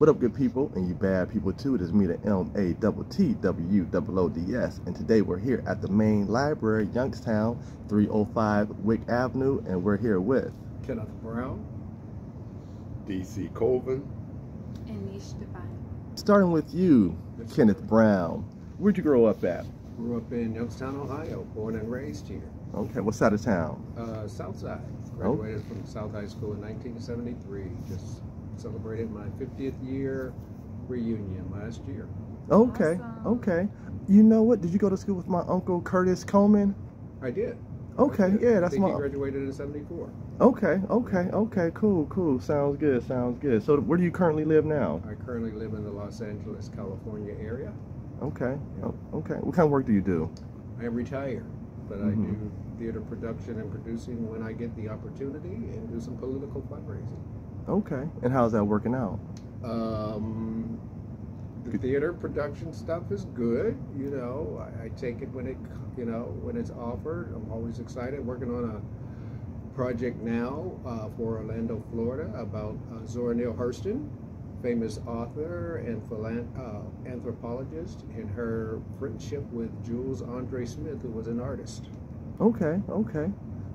What up, good people, and you bad people too? It is me, the M A T T W O O D S, and today we're here at the main library, Youngstown, 305 Wick Avenue, and we're here with Kenneth Brown, DC Colvin, and Niche Divine. Starting with you, Kenneth Brown. Where'd you grow up at? Grew up in Youngstown, Ohio, born and raised here. Okay, what side of town? Uh, Southside. Oh. Graduated from South High School in 1973. Just celebrated my 50th year reunion last year. Okay, Awesome. okay. You know what? Did you go to school with my uncle Curtis Coleman? I did. Okay, I did. yeah, I that's think my. He graduated in 74. Okay, okay, okay, cool, cool. Sounds good, sounds good. So, where do you currently live now? I currently live in the Los Angeles, California area. Okay, Yeah. oh, okay. What kind of work do you do? I am retired, but Mhm. I do theater production and producing when I get the opportunity and do some political fundraising. Okay, and how's that working out? Um, the theater production stuff is good. You know, I, I take it when it, you know, when it's offered. I'm always excited. Working on a project now uh, for Orlando, Florida, about uh, Zora Neale Hurston, famous author and uh, anthropologist, and her friendship with Jules Andre Smith, who was an artist. Okay, okay.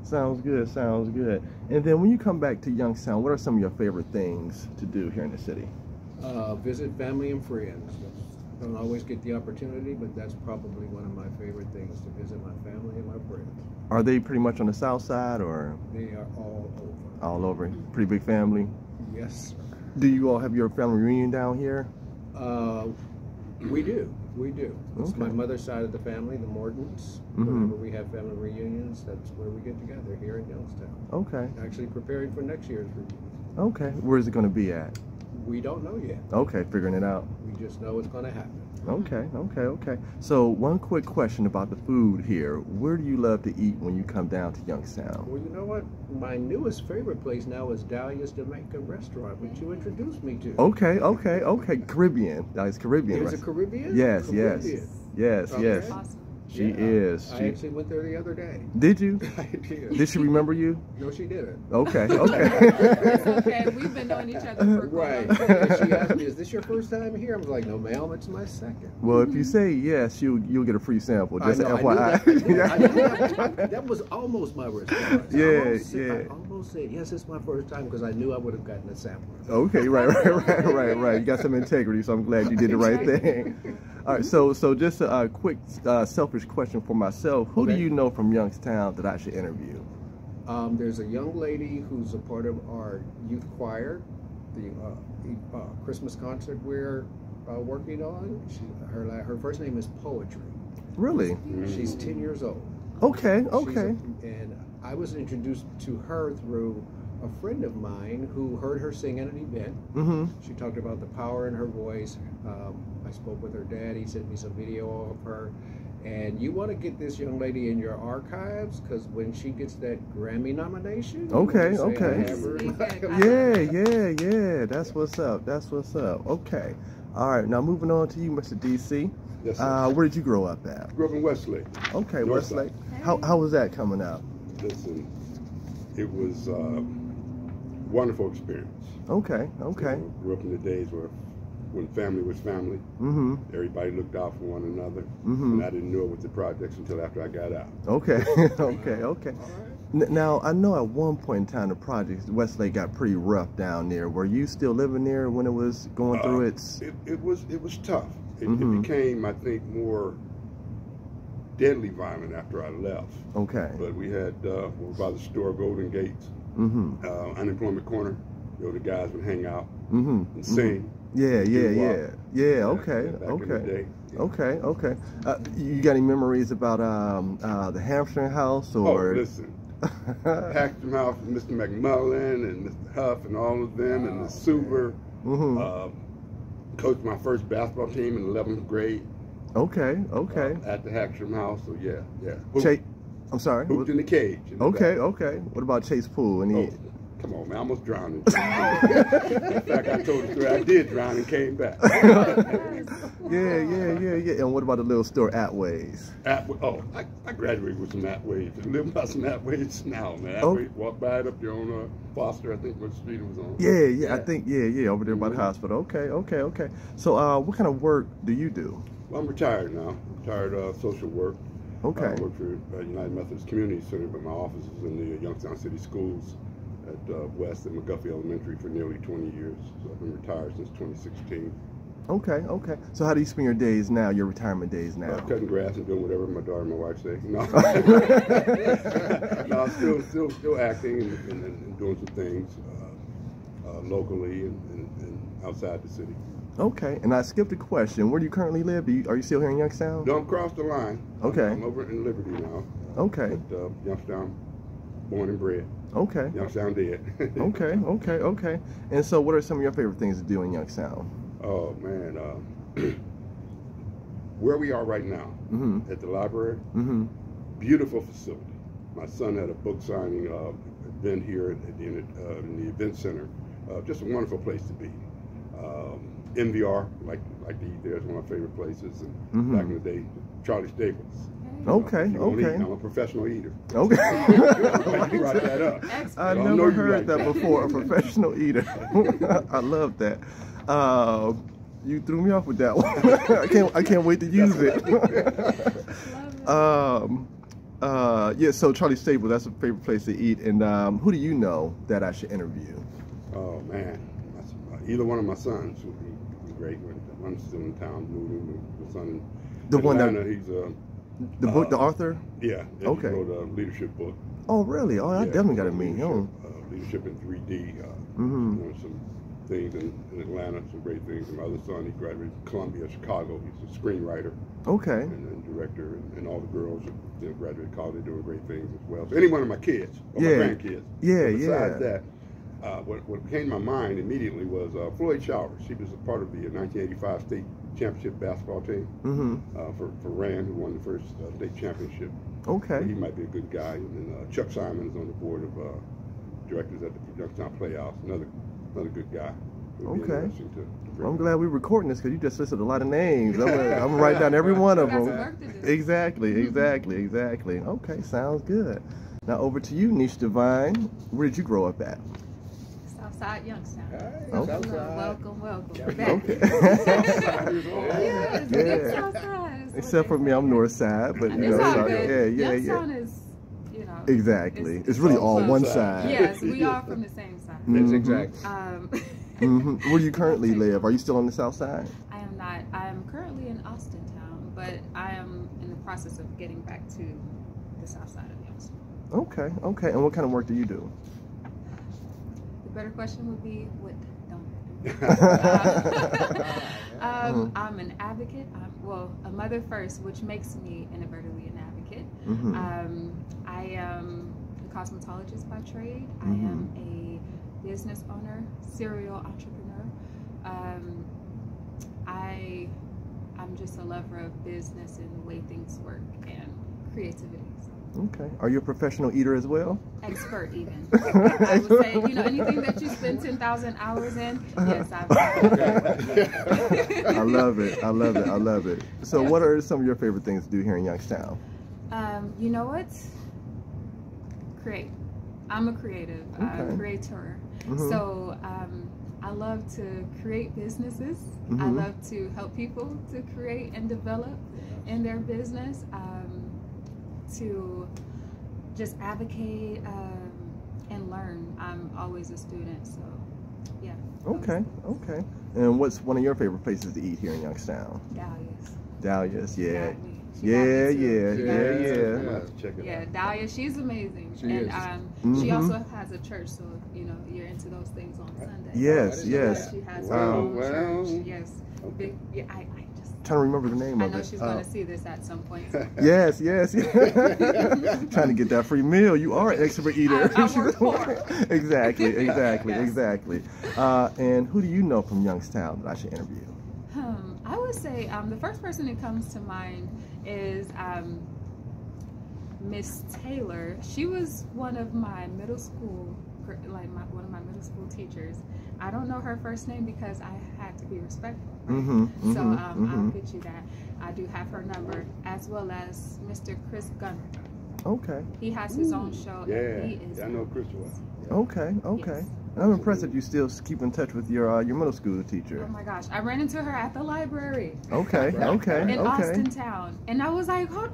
Sounds good, sounds good. And then when you come back to Youngstown, what are some of your favorite things to do here in the city? Uh, visit family and friends. Don't always get the opportunity, but that's probably one of my favorite things to visit my family and my friends. Are they pretty much on the south side or They are all over. all over? Pretty big family. Yes, sir. Do you all have your family reunion down here? Uh, we do. We do. It's my Okay. mother's side of the family, the Mortons. Mhm. Whenever we have family reunions, that's where we get together here in Youngstown. Okay, Actually preparing for next year's reunion. okay. Where's it going to be at? We don't know yet. Okay, figuring it out. We just know it's going to happen. Okay, okay, okay. So one quick question about the food here. Where do you love to eat when you come down to Youngstown? Well, you know what? My newest favorite place now is Dahlia's Jamaican Restaurant, which you introduced me to. Okay, okay, okay. Caribbean. Nice Caribbean. Is it restaurant. Caribbean? Yes, yes. Caribbean. Yes, Okay. yes. Awesome. She Yeah. is. I She actually went there the other day. did you? I did. Did she remember you? No, she didn't. Okay, It's okay. okay. We've been knowing each other for Right. quite a while. And she asked me, "Is this your first time here?" I was like, "No, ma'am. It's my second. well, if you say yes, you you'll get a free sample. Just I know, FYI. That, that. that was almost my response. I Yeah, almost yeah. I almost said, "Yes, it's my first time," because I knew I would have gotten a sample. Okay, right, right, right, right, right. You got some integrity, so I'm glad you did the right thing. All right, so so just a uh, quick uh, selfish question for myself. Who do you know from Youngstown that I should interview? Um, there's a young lady who's a part of our youth choir, the uh, uh, Christmas concert we're uh, working on. She, her her first name is Poetry. Really? She's 10 years old. Okay, She's a- okay. and I was introduced to her through a friend of mine who heard her sing at an event. Mm-hmm. She talked about the power in her voice. Um, I spoke with her dad. He sent me some video of her. And you want to get this young lady in your archives because when she gets that Grammy nomination, Okay, want to say, I okay. have her in my- Yeah, yeah, yeah. That's what's up. That's what's up. Okay. All right. Now moving on to you, Mr. DC. Yes, sir. Uh, where did you grow up at? Grew up in Westlake. Okay, North Westlake. How how was that coming out? Listen, it was a wonderful experience. Okay, okay. You know, grew up in the days where when family was family, Mm-hmm. everybody looked out for one another. Mm-hmm. And I didn't know it was the projects until after I got out. Okay, okay, okay. Right. N- Now I know at one point in time the project Westlake got pretty rough down there. Were you still living there when it was going through Uh, its? It, it was it was tough. It, Mhm. it became, I think, more deadly violent after I left. Okay. But we had uh, we were by the store, Golden Gates, Mm-hmm. uh, unemployment corner. You know, the guys would hang out Mm-hmm. and sing. Yeah, yeah, yeah, yeah. Okay, back in the okay. Okay, okay. Uh, you got any memories about um, uh, the Hamstring House or? Oh, or? listen. Paxton House, Mr. McMullen and Mr. Huff and all of them and the Super. hmm Uh, coached my first basketball team in 11th grade. okay, okay. uh, at the Hackstrom House. So yeah, yeah. Chase, I'm sorry. hooped in the cage. in Okay, okay. What about Chase Pool? Any? Oh, Come on, man. I almost drowned. In, fact, I told the story. I did drown and came back. Yeah, yeah, yeah, yeah. And what about the little store Atways? At, oh, I, I graduated with some Atways. I live by some Atways now, man. Oh. Atways, walk by it up there on uh, Foster, I think, what street it was on. Yeah, yeah, I think yeah, yeah, over there by the Mhm. hospital. Okay, okay, okay. So, uh, what kind of work do you do? Well, I'm retired now. Retired uh, social work. Okay, I work for uh, United Methodist Community Center, but my office is in the Youngstown City Schools at uh, West and McGuffey Elementary for nearly 20 years. So I've been retired since 2016. okay, okay. So, how do you spend your days now? Your retirement days now? Uh, cutting grass and doing whatever my daughter and my wife say. No, no, I'm still, still, still acting and, and, and doing some things uh, uh, locally and, and, and outside the city. Okay, and I skipped a question. Where do you currently live? Do you, are you still here in Youngstown? Don't cross the line. I'm- Okay. I'm, over in Liberty now. Okay, But, uh, Youngstown, born and bred. Okay, Youngstown dead. okay, okay, okay. And so, what are some of your favorite things to do in Youngstown? Oh man, uh, where we are right now Mm-hmm. at the library, Mm-hmm. beautiful facility. My son had a book signing uh, event here at the, uh, in the event center. Uh, just a wonderful place to be. Um, MVR, like like to eat there, is one of my favorite places. And Mhm. back in the day, Charlie Staples. Okay, If you wanna eat, okay. I'm a professional eater. Okay. you brought that up. I I know never heard like that that. before. A professional eater. I love that. Uh, you threw me off with that one. I can't. I can't wait to use it. Um, uh, yeah. So Charlie Staples, that's a favorite place to eat. And um, who do you know that I should interview? Oh man, either one of my sons would be, great. When one's still in town, moving. My son in The one that- Atlanta, he's uh, The book, the Uh, author. yeah, Okay. Wrote a leadership book. Oh, really? Oh, I Yeah, definitely got to meet him. leadership, Uh, leadership in 3D. Uh, Mhm. you know, some things in, in Atlanta, some great things. And my other son, he graduated from Columbia, Chicago. He's a screenwriter Okay. and, and director, and, and all the girls that graduated college, they're doing great things as well. So any one of my kids, or Yeah. my grandkids. Yeah, besides yeah. that, uh, what, what came to my mind immediately was uh, Floyd Showers. She was a part of the 1985 state championship basketball team Mm-hmm. uh, for, for Rayen, who won the first uh, state championship. Okay. He might be a good guy. And then uh, Chuck Simon is on the board of uh, directors at the Youngstown Playhouse. Another another good guy. It would be Okay. interesting to- to bring I'm glad we're recording this because you just listed a lot of names. I'm gonna, I'm gonna write down every one of them. work to do. Exactly, exactly, exactly. Okay, sounds good. Now over to you, Niche Divine. Where did you grow up at? Southside Youngstown. Hey, Okay. Southside. Welcome, welcome. Yeah. Back. Okay. Yes, Yeah. good Southside. is Except for me, I'm say. North Side, but you It's know, all so- yeah, yeah, Youngstown yeah. is, you know. Exactly. It's- It's really all one side. side. Yes, we are from the same side. That's Mhm. exactly. Um, hmm Where do you currently live? Are you still on the South Side? I am not. I am currently in Austintown, but I am in the process of getting back to the south side of Youngstown. Okay, okay. And what kind of work do you do? Better question would be, what don't I do? um, Mm-hmm. I'm an advocate. I'm, well, a mother first, which makes me inadvertently an advocate. hmm Um, I am a cosmetologist by trade. I Mhm. am a business owner, serial entrepreneur. Um, I I'm just a lover of business and the way things work and creativity. So, Okay. Are you a professional eater as well? expert even. I would say, you know, anything that you spend ten thousand hours in, yes, I've. I love it. I love it. I love it. So, what are some of your favorite things to do here in Youngstown? Um, you know what? Create. I'm a creative, uh, Okay. creator. Mhm. So um, I love to create businesses. I Mhm. love to help people to create and develop in their business. Um, to just advocate um, and learn. I'm always a student, so yeah. Okay. Okay. And what's one of your favorite places to eat here in Youngstown? Dahlia's. Dahlia's. Yeah. Got. She Yeah. Yeah. Yeah. Yeah. Yeah. I'm gonna have to check it Yeah, out. Dahlia, she's amazing. She and is. um, she Mhm. also has a church, so you know you're into those things on Sunday. Yes, She yes. has- She has Well, her own well. church. Yes. Okay. Big, yeah, I, I just Trying to remember the name I of know it. she's Uh, gonna see this at some point. Yes, yes. Trying to get that free meal. You are an expert eater. I- I exactly, exactly, Yes. exactly. Uh, and who do you know from Youngstown that I should interview? Um, I would say um, the first person that comes to mind is um, Miss Taylor. She was one of my middle school like my, one of my middle school teachers. I don't know her first name because I had to be respectful. Mm-hmm, so mm-hmm, um, I'll mm-hmm. get you that. I do have her number as well as Mr. Chris Gunner. Okay, He has his own show. Yeah, and he is yeah, I know Chris well. okay, okay. Yes. I'm impressed that you still keep in touch with your uh, your middle school teacher. Oh my gosh, I ran into her at the library Okay, Right. okay, in okay. Austin Town, and I was like, "Hold,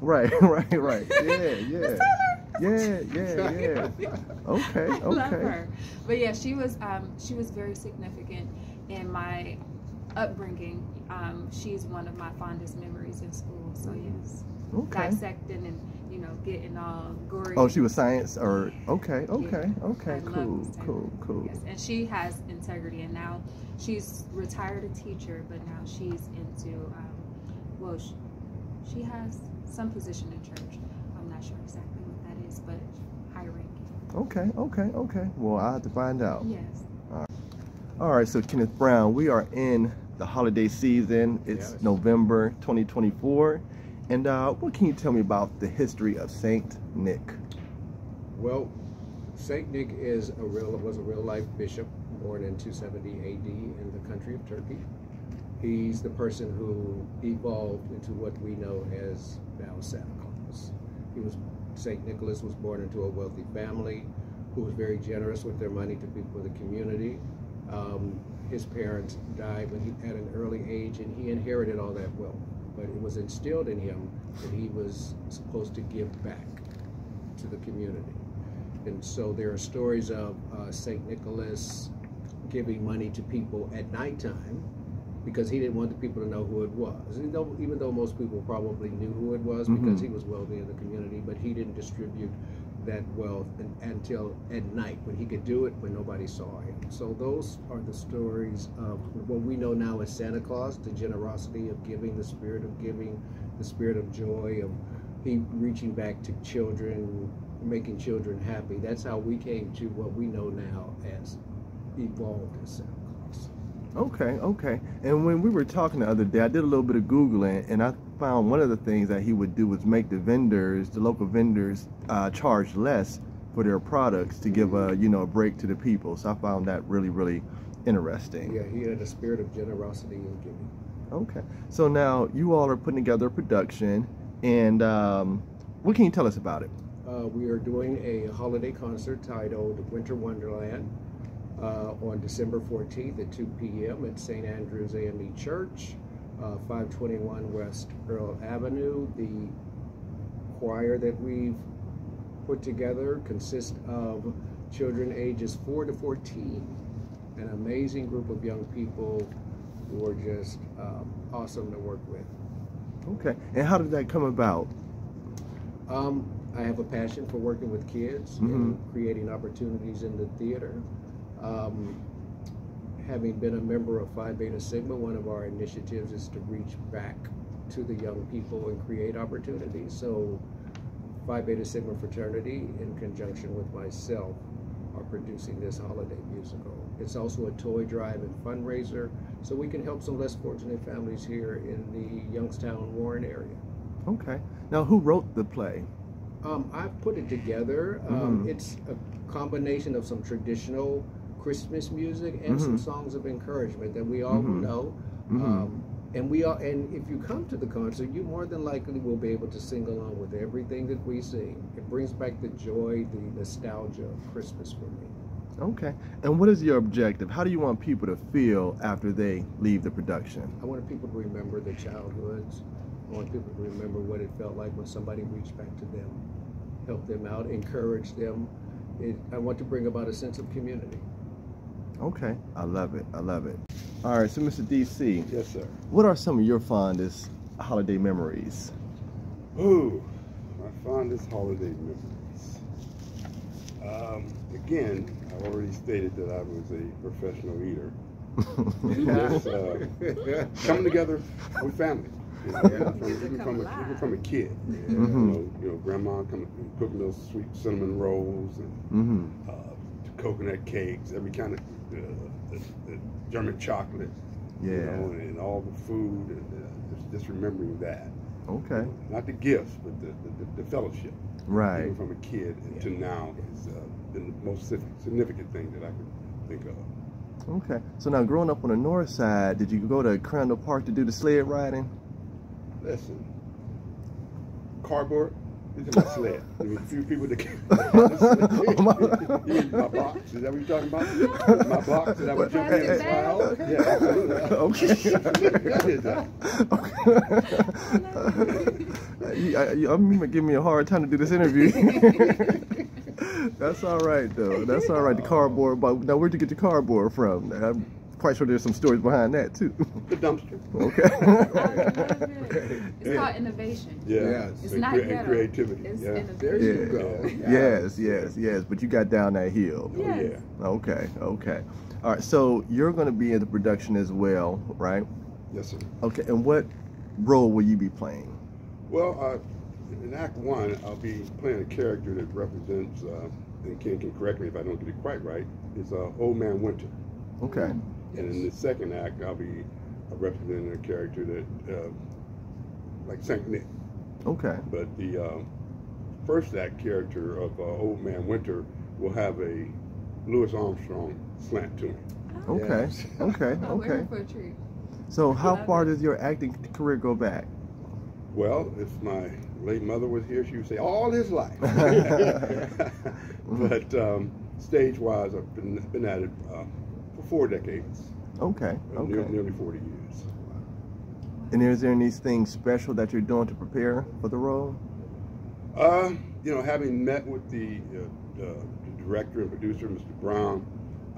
Right, right, right. Yeah, yeah, Taylor." Yeah, yeah, yeah. Okay, I love okay. her. But yeah, she was um, she was very significant in my upbringing. Um, she's one of my fondest memories in school. So yes, Okay. dissecting and you know getting all gory. Oh, she was science or okay, okay, okay, I cool, cool, cool. Yes, and she has integrity, and now she's retired a teacher, but now she's into um, well, she, she has some position in church. I'm not sure exactly what that is, but high ranking. Okay, okay, okay. Well, I have to find out. Yes. All right, so Kenneth Brown, we are in the holiday season. It's Yes. November 2024. And uh, what can you tell me about the history of Saint Nick? Well, Saint Nick is a real was a real life bishop born in 270 AD in the country of Turkey. He's the person who evolved into what we know as now Santa Claus. He was Saint Nicholas was born into a wealthy family who was very generous with their money to people in the community. Um, his parents died when he at an early age, and he inherited all that wealth. But it was instilled in him that he was supposed to give back to the community. And so there are stories of uh, St. Nicholas giving money to people at nighttime because he didn't want the people to know who it was. Even though, even though most people probably knew who it was because Mhm. he was wealthy in the community, but he didn't distribute that wealth un- until at night when he could do it when nobody saw him. So those are the stories of what we know now as Santa Claus, the generosity of giving, the spirit of giving, the spirit of joy, of he reaching back to children, making children happy. That's how we came to what we know now as evolved as Santa. Okay, okay. And when we were talking the other day, I did a little bit of Googling and I found one of the things that he would do was make the vendors, the local vendors, uh, charge less for their products to give a, you know, a break to the people. So I found that really, really interesting. Yeah, he had a spirit of generosity and giving. Okay. So now you all are putting together a production and um, what can you tell us about it? Uh, we are doing a holiday concert titled Winter Wonderland uh, on December 14th at 2 p.m. at St. Andrew's AME Church, uh, 521 West Earl Avenue. The choir that we've put together consists of children ages 4 to 14, an amazing group of young people who are just um, awesome to work with. Okay. And how did that come about? Um, I have a passion for working with kids Mhm. and creating opportunities in the theater. Um, having been a member of Phi Beta Sigma, one of our initiatives is to reach back to the young people and create opportunities. So, Phi Beta Sigma fraternity, in conjunction with myself, are producing this holiday musical. It's also a toy drive and fundraiser, so we can help some less fortunate families here in the Youngstown, Warren area. Okay. Now who wrote the play? Um, I've put it together. Um, Mhm. It's a combination of some traditional Christmas music and some Mhm. songs of encouragement that we all Mhm. know. Mhm. Um, and we are, and if you come to the concert, you more than likely will be able to sing along with everything that we sing. It brings back the joy, the nostalgia of Christmas for me. Okay. And what is your objective? How do you want people to feel after they leave the production? I want people to remember their childhoods. I want people to remember what it felt like when somebody reached back to them, helped them out, encouraged them. It, I want to bring about a sense of community. Okay. I love it. I love it. All right. So, Mr. DC, Yes, sir. what are some of your fondest holiday memories? Ooh, my fondest holiday memories. Um, again, I already stated that I was a professional eater. Just, uh, coming together with family. You know, Yeah. from, even, from a, even from a kid. Mhm. You, know, you know, grandma coming cooking those sweet cinnamon rolls and hmm uh, coconut cakes, every kind of uh, the, the German chocolate. Yeah. You know, and, and all the food, and uh, just, just remembering that. Okay. Not the gifts, but the, the, the fellowship. Right. Even from a kid to now is uh, been the most significant thing that I could think of. Okay. So now, growing up on the north side, did you go to Crandall Park to do the sled riding? Listen, cardboard this is my sled. I mean, a few people that can. you my box? Is that what you're talking about? My box? Is that what you're Plastic talking bag? Yeah, absolutely. okay. you, I, you, I'm gonna give me a hard time to do this interview. That's all right, though. That's all right. The cardboard. But now, where'd you get the cardboard from? I'm quite sure there's some stories behind that too. the dumpster. Okay. It's called innovation. Yeah. Yes. It's and, not crea- and creativity. It's yeah. innovation. There Yeah. you go. Yes, yes, yes. But you got down that hill. Oh, Yes. yeah. Okay, okay. All right. So you're going to be in the production as well, right? Yes, sir. Okay. And what role will you be playing? Well, uh, in Act One, I'll be playing a character that represents, uh, and Ken can correct me if I don't get it quite right, is uh, Old Man Winter. Okay. And in the second act, I'll be uh, representing a character that, uh, like Saint Nick. Okay. But the uh, first act character of uh, Old Man Winter will have a Louis Armstrong slant to him. Okay. Yes. Okay. Oh, Okay. in for a treat. So how far does your acting career go back? Well, if my late mother was here, she would say all his life. but um, stage-wise, I've been, been at it uh, for four decades, Okay. uh, Okay. nearly 40 years. And is there anything special that you're doing to prepare for the role? Uh, you know, having met with the, uh, uh, the director and producer, Mr. Brown,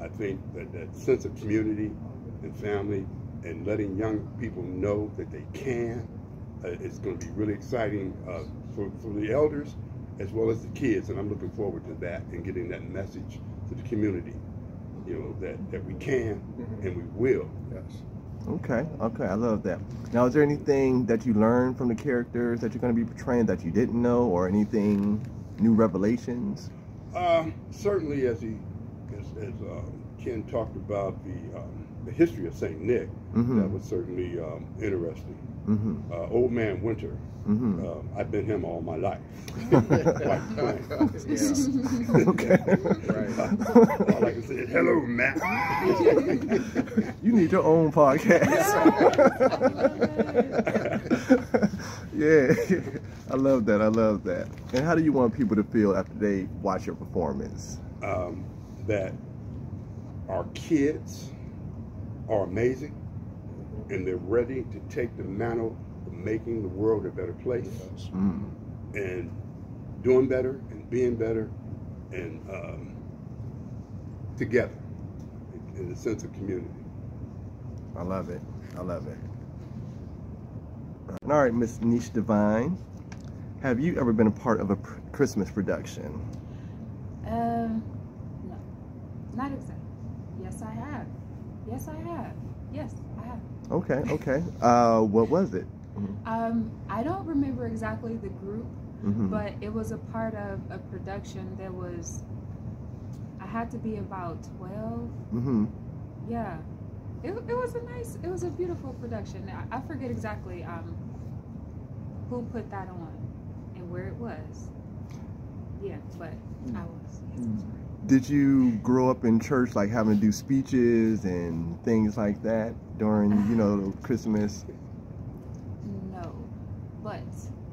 I think that that sense of community and family and letting young people know that they can uh, is going to be really exciting uh, for, for the elders as well as the kids. And I'm looking forward to that and getting that message to the community, you know, that, that we can and we will. Yes. Okay. Okay. I love that. Now, is there anything that you learned from the characters that you're going to be portraying that you didn't know, or anything new revelations? Um, certainly, as he, as, as uh, Ken talked about the um, the history of Saint Nick, Mhm. that was certainly um, interesting. Mm-hmm. Uh, Old Man Winter, Mm-hmm. um, I've been him all my life. Quite. Yeah. okay. Right. I like to say, hello, Matt. you need your own podcast. yeah, I love that. I love that. And how do you want people to feel after they watch your performance? um, that our kids are amazing and they're ready to take the mantle of making the world a better place. Yes. Mm. and doing better and being better and um, together in the sense of community. I love it. I love it. All right, Miss Niche Divine, have you ever been a part of a pr- Christmas production? Um, no, not exactly. Yes, I have. Yes, I have. Yes, I have. Okay, okay. Uh, what was it? Um, I don't remember exactly the group, Mm-hmm. but it was a part of a production that was. I had to be about twelve. Mm-hmm. Yeah, it, it was a nice. It was a beautiful production. I, I forget exactly um who put that on and where it was. Yeah, but I was. Yes, right. Did you grow up in church, like having to do speeches and things like that during, you know, Christmas? No, but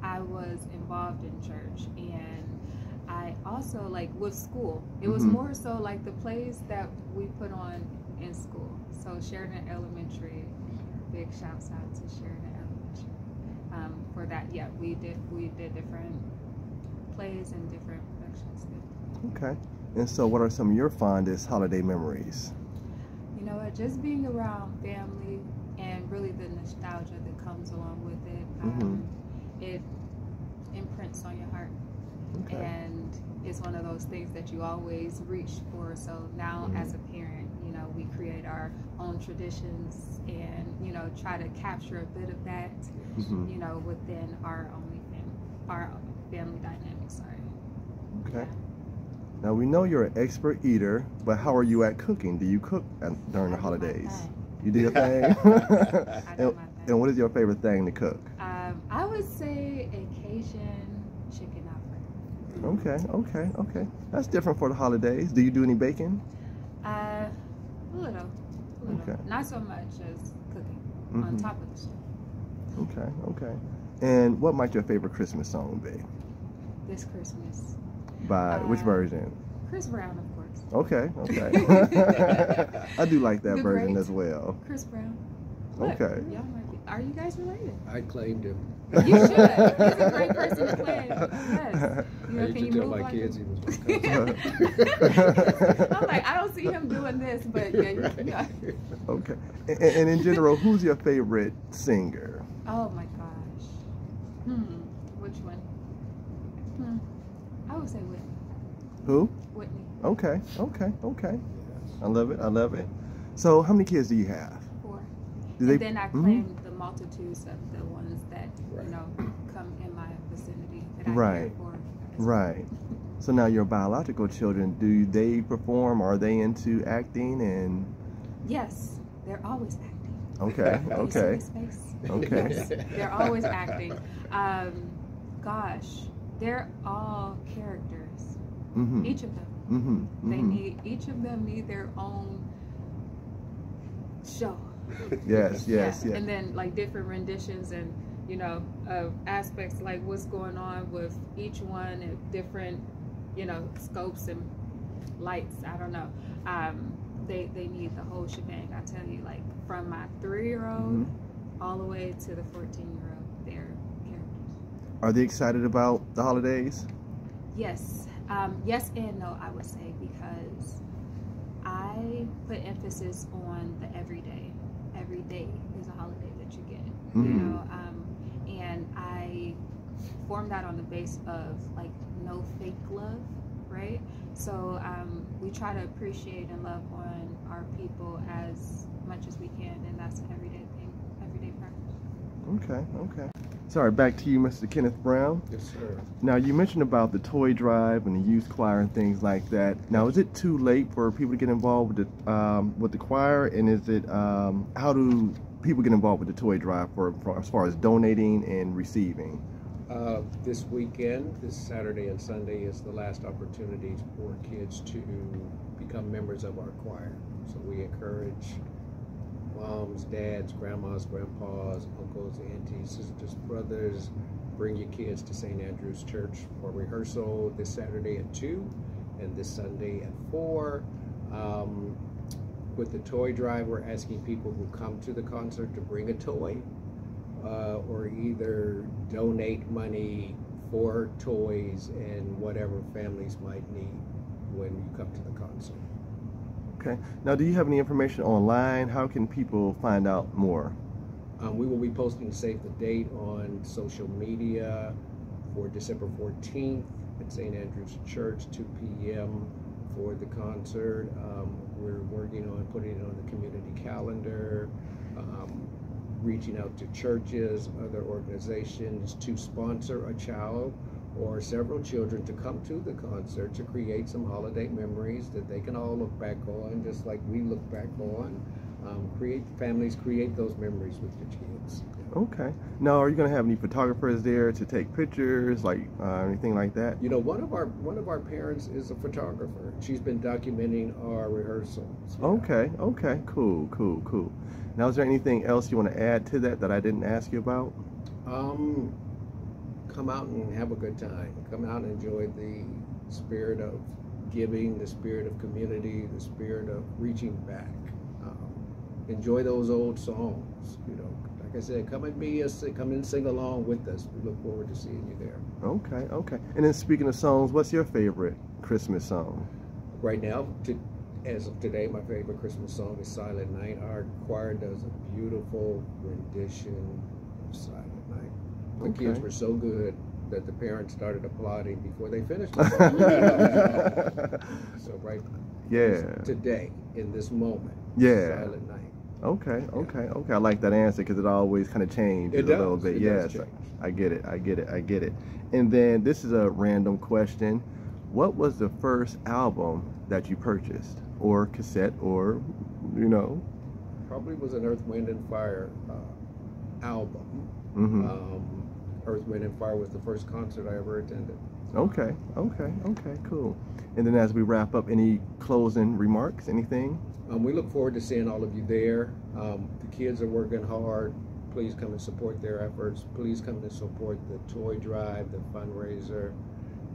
I was involved in church and I also like with school. It was Mhm. more so like the plays that we put on in school. So Sheridan Elementary, big shouts out to Sheridan Elementary. Um, for that, yeah, we did we did different plays and different productions. Okay. And so, what are some of your fondest holiday memories? You know what? Just being around family and really the nostalgia that comes along with it, um, it imprints on your heart. Okay. and it's one of those things that you always reach for so now Mhm. as a parent you know we create our own traditions and you know try to capture a bit of that Mhm. you know within our only family our family dynamics sorry Okay. Now we know you're an expert eater, but how are you at cooking? Do you cook at, during the I do my holidays? thing. You do your thing. I do and, my thing. and what is your favorite thing to cook? um, I would say a Cajun chicken alfredo Okay, okay, okay. That's different for the holidays. Do you do any baking? Uh, a little, a little. Okay. Not so much as cooking on Mhm. top of the stove. Okay, okay. And what might your favorite Christmas song be? This Christmas, By which Uh, version? Chris Brown, of course. Okay, okay. I do like that The version Great. as well. Chris Brown. Look, Okay. Y'all might be. Are you guys related? I claimed him. You should. He's a great person to play. Yes. You know, I used to tell my like kids him? he was my cousin. I'm like, I don't see him doing this, but yeah, you- Right. yeah. Okay. And, and in general, who's your favorite singer? Oh my gosh. Hmm. Which one? Hmm. I would say Whitney. Who? Whitney. Okay, okay, okay. I love it. I love it. So, how many kids do you have? Four. Do they? and then I claim the multitudes of the ones that Right. you know come in my vicinity that I care Right. for. Right. So now your biological children, do they perform? Are they into acting? And Yes, they're always acting. okay, okay, okay. Yes, they're always acting. Um, gosh, they're all characters. Mhm. Each of them. Mhm. They mhm. need each of them need their own show. Yes, yes, yeah. yes. And then like different renditions and you know of aspects like what's going on with each one and different you know scopes and lights. I don't know. Um, they they need the whole shebang. I tell you, like from my three year old Mhm. all the way to the fourteen year old. Are they excited about the holidays? Yes. Um, yes and no, I would say, because I put emphasis on the everyday. Every day is a holiday that you get, you Mhm. know, um, and I form that on the base of like no fake love, right? So um, we try to appreciate and love on our people as much as we can, and that's an everyday thing, everyday practice. Okay, okay. Sorry, back to you, Mr. Kenneth Brown. Yes, sir. Now you mentioned about the toy drive and the youth choir and things like that. Now, is it too late for people to get involved with the um, with the choir? And is it um, how do people get involved with the toy drive for, for as far as donating and receiving? Uh, this weekend, this Saturday and Sunday, is the last opportunity for kids to become members of our choir. So we encourage moms, dads, grandmas, grandpas, uncles, aunties, sisters, brothers. Bring your kids to St. Andrew's Church for rehearsal this Saturday at 2 and this Sunday at 4. Um, with the toy drive, we're asking people who come to the concert to bring a toy uh, or either donate money for toys and whatever families might need when you come to the concert. Okay. Now, do you have any information online? How can people find out more? Um, we will be posting save the date on social media for December 14th at St. Andrew's Church, 2 p.m. for the concert. Um, we're working on putting it on the community calendar, um, reaching out to churches, other organizations to sponsor a child or several children to come to the concert to create some holiday memories that they can all look back on, just like we look back on. Um, create families, create those memories with your kids. Okay. Now, are you going to have any photographers there to take pictures, like uh, anything like that? You know, one of our one of our parents is a photographer. She's been documenting our rehearsals. you know. Okay. Okay. Cool. Cool. Cool. Now, is there anything else you want to add to that that I didn't ask you about? Um, come out and have a good time. Come out and enjoy the spirit of giving, the spirit of community, the spirit of reaching back. Um, enjoy those old songs. You know, like I said, come and be us. Come and sing along with us. We look forward to seeing you there. Okay. Okay. And then speaking of songs, what's your favorite Christmas song? Right now, to, as of today, my favorite Christmas song is Silent Night. Our choir does a beautiful rendition of Silent Night. The Okay. kids were so good that the parents started applauding before they finished the so right yeah. today, in this moment, Yeah. Silent Night. Okay. Okay. Okay. I like that answer because it always kind of changes It a little bit. It yes. does. I get it. I get it. I get it. And then this is a random question. What was the first album that you purchased, or cassette, or you know? Probably was an Earth, Wind, and Fire uh, album. hmm Um, Earth, Wind, and Fire was the first concert I ever attended. Okay, okay, okay, cool. And then as we wrap up, any closing remarks? Anything? Um, we look forward to seeing all of you there. Um, the kids are working hard. Please come and support their efforts. Please come and support the toy drive, the fundraiser.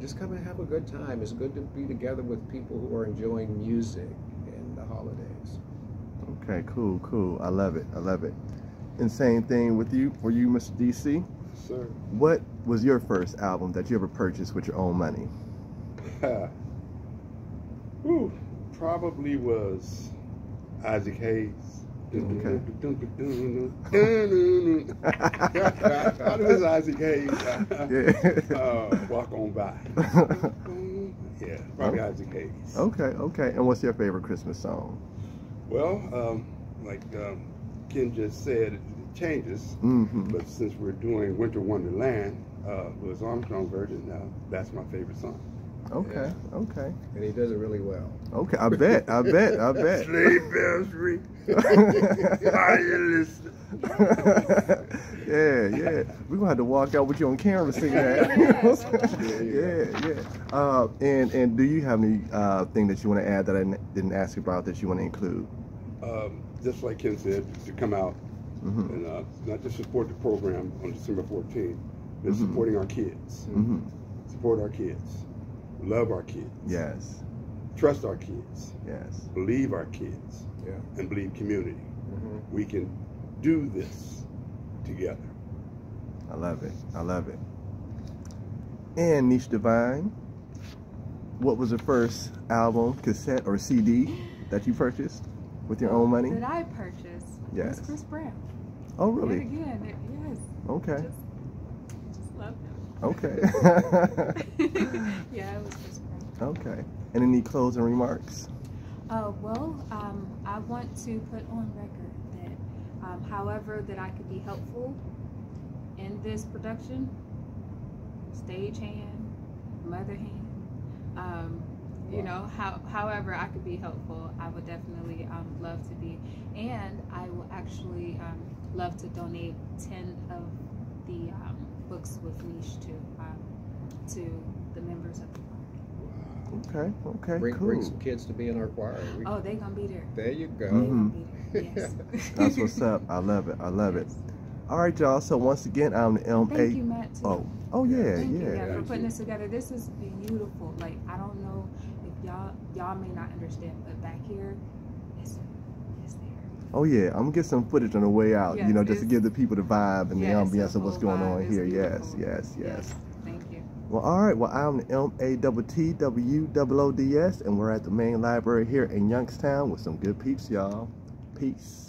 Just come and have a good time. It's good to be together with people who are enjoying music and the holidays. Okay, cool, cool. I love it. I love it. And same thing with you, for you, Mr. DC. Sir. What was your first album that you ever purchased with your own money? Whew, probably was Isaac Hayes. Okay. That was Isaac Hayes. Yeah. uh, walk on by. yeah, probably Oh. Isaac Hayes. okay, okay. And what's your favorite Christmas song? Well, um, like um, Ken just said, it changes. Mm-hmm. But since we're doing Winter Wonderland, uh, Louis Armstrong version now, that's my favorite song. Okay, okay, And he does it really well. okay. I bet, I bet, I bet. Sleigh bells ring. Are you listening? yeah, yeah. We're gonna have to walk out with you on camera singing that. yeah, yeah. Uh, and and do you have any uh, thing that you want to add that I n- didn't ask about that you want to include? Um, just like Ken said, to come out Mm-hmm. and uh, not just support the program on December 14th, but Mhm. supporting our kids. Mm-hmm. Support our kids. Love our kids. Yes, Trust our kids. yes. Believe our kids. Yeah. And believe community. hmm We can do this together. I love it. I love it. And Niche Divine, what was the first album, cassette, or CD that you purchased with your own money? That I purchased Yes. Chris Brown. Oh, really? again, it, yes. Okay. Just, just love him. Okay. yeah, it was Chris Brown. okay. And any closing remarks? Uh, well, um, I want to put on record that, um, however, that I could be helpful in this production, stagehand, mother hand, um, you know, how, however I could be helpful, I would definitely um, love to be. And I will actually um, love to donate 10 of the um, books with niche to, um, to the members of the choir. Okay. Okay. Bring, cool. bring some kids to be in our choir. We- Oh, they gonna be there. There you go. They gonna be there. Yes. That's what's up. I love it. I love it. All right, y'all. So once again, I'm the Thank MA. you, Matt. Too. Oh, oh yeah, Thank you, yeah. yeah, for putting this together. This is beautiful. Like I don't know if y'all may not understand, but back here, it's it's there. Oh yeah. I'm gonna get some footage on the way out. you know, just to give the people the vibe and Yeah, the ambiance of what's going on. Here. Yes, beautiful. yes, yes. Thank you. Well, all right. Well, I'm the M A T T W O O D S, and we're at the main library here in Youngstown with some good peeps, y'all. Peace.